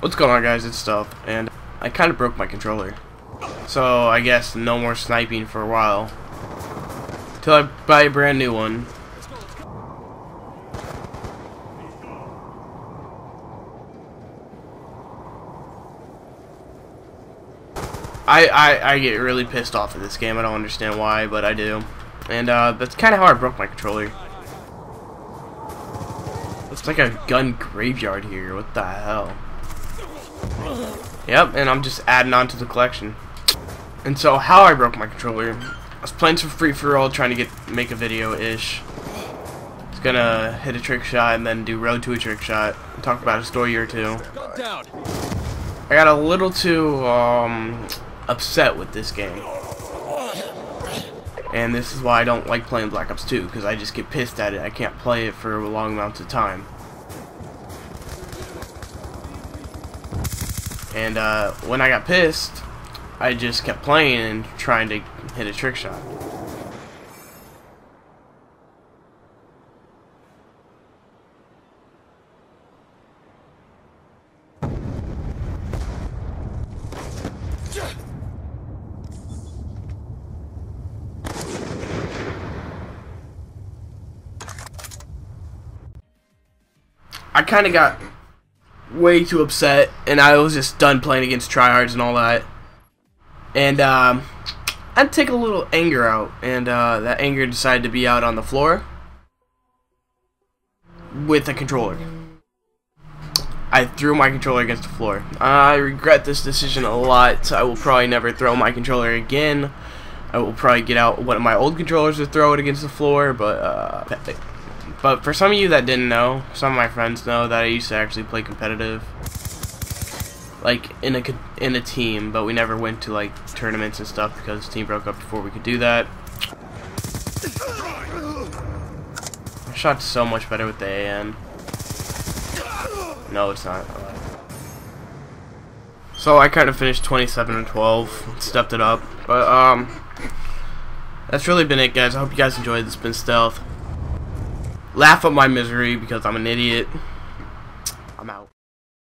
What's going on guys, it's Stealth, and I kind of broke my controller. So I guess no more sniping for a while. Till I buy a brand new one. I, I, I get really pissed off at this game, I don't understand why, but I do. And uh, that's kind of how I broke my controller. It's like a gun graveyard here. What the hell? Yep, and I'm just adding on to the collection. And so how I broke my controller, I was playing some free for all, trying to get make a video-ish. It's gonna hit a trick shot and then do road to a trick shot. And talk about a story or two. I got a little too um, upset with this game. And this is why I don't like playing Black Ops 2, because I just get pissed at it. I can't play it for a long amounts of time. And uh, when I got pissed, I just kept playing and trying to hit a trick shot. I kind of got way too upset, and I was just done playing against tryhards and all that. And um, I'd take a little anger out, and uh, that anger decided to be out on the floor with a controller. I threw my controller against the floor. I regret this decision a lot. I will probably never throw my controller again. I will probably get out one of my old controllers to throw it against the floor, but uh, but for some of you that didn't know, some of my friends know that I used to actually play competitive, like in a in a team, but we never went to like tournaments and stuff because the team broke up before we could do that. I shot so much better with the AN. No, it's not. So I kind of finished 27 and 12, stepped it up, but um, that's really been it, guys. I hope you guys enjoyed. This has been Stealth laugh at my misery because I'm an idiot. I'm out.